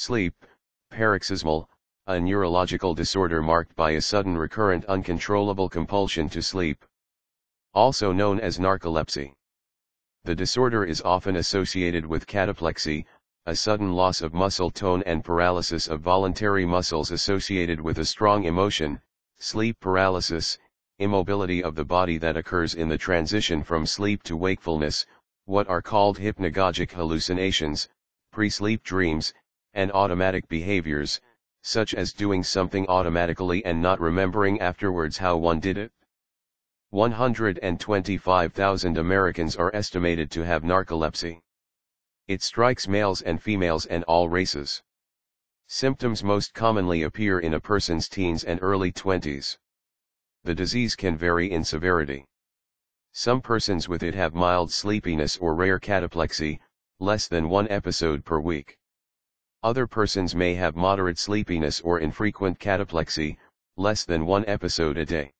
Sleep, paroxysmal, a neurological disorder marked by a sudden recurrent uncontrollable compulsion to sleep. Also known as narcolepsy. The disorder is often associated with cataplexy, a sudden loss of muscle tone and paralysis of voluntary muscles associated with a strong emotion, sleep paralysis, immobility of the body that occurs in the transition from sleep to wakefulness, what are called hypnagogic hallucinations, pre-sleep dreams, and automatic behaviors, such as doing something automatically and not remembering afterwards how one did it. 125,000 Americans are estimated to have narcolepsy. It strikes males and females and all races. Symptoms most commonly appear in a person's teens and early 20s. The disease can vary in severity. Some persons with it have mild sleepiness or rare cataplexy, less than one episode per week. Other persons may have moderate sleepiness or infrequent cataplexy, less than one episode a day.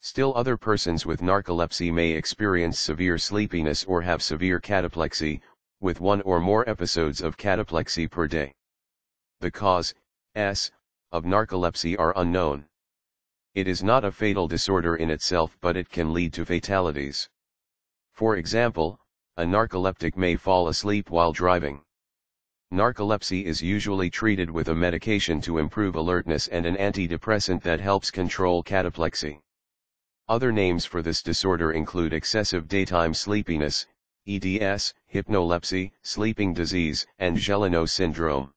Still other persons with narcolepsy may experience severe sleepiness or have severe cataplexy, with one or more episodes of cataplexy per day. The cause, S, of narcolepsy are unknown. It is not a fatal disorder in itself but it can lead to fatalities. For example, a narcoleptic may fall asleep while driving. Narcolepsy is usually treated with a medication to improve alertness and an antidepressant that helps control cataplexy. Other names for this disorder include excessive daytime sleepiness, EDS, hypnolepsy, sleeping disease, and Gelineau syndrome.